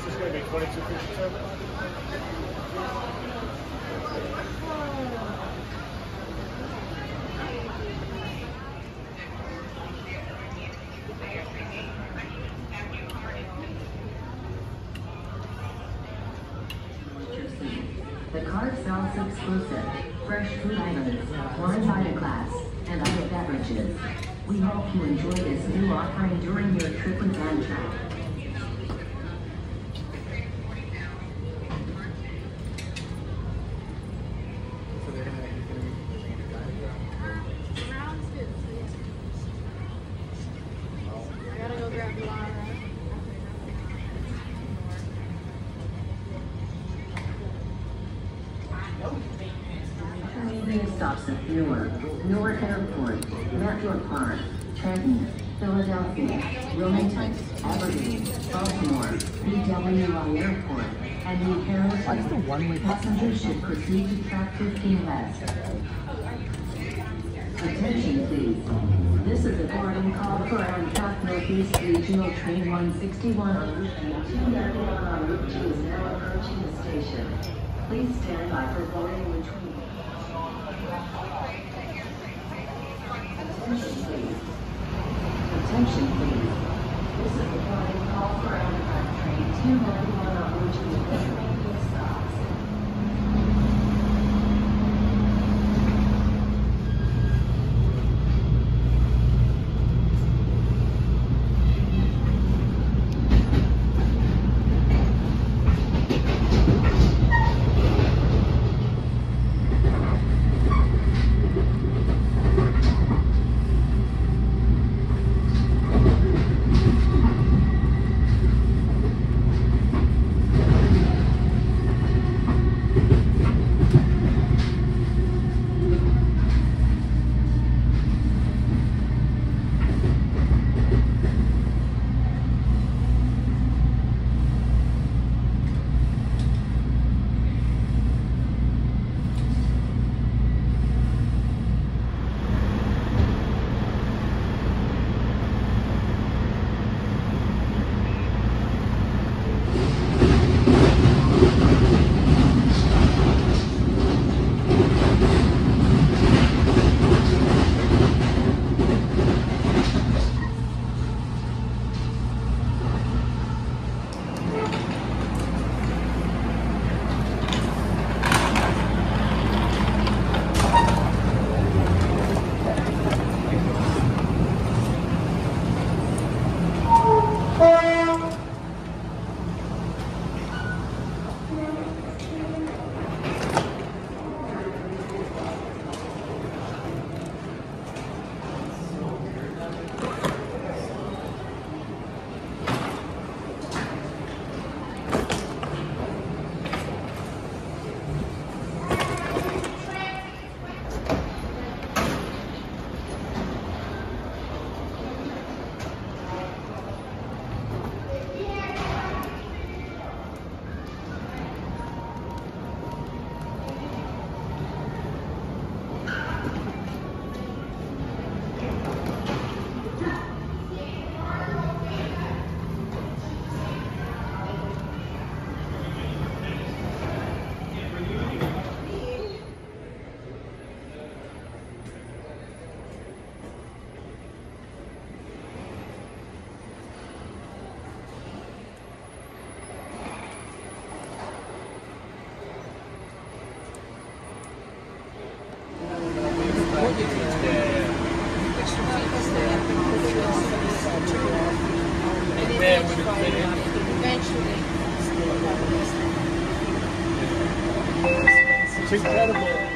2252. The card sells exclusive, fresh food items, wine by the glass, and other beverages. We hope you enjoy this new offering during your trip with Amtrak. Stops at Newark, Newark Airport, Metro Park, Trenton, Philadelphia, Wilmington, Aberdeen, Baltimore, BWI Airport, and Paris. The one-way Passengers should proceed to track 15 west. Attention please. This is a boarding call for Amtrak Northeast Regional Train 161 on route 291 on route 2 is now approaching the station. Please stand by for boarding between. Attention please. Attention please. This is a boarding call for Amtrak Train 291 incredible.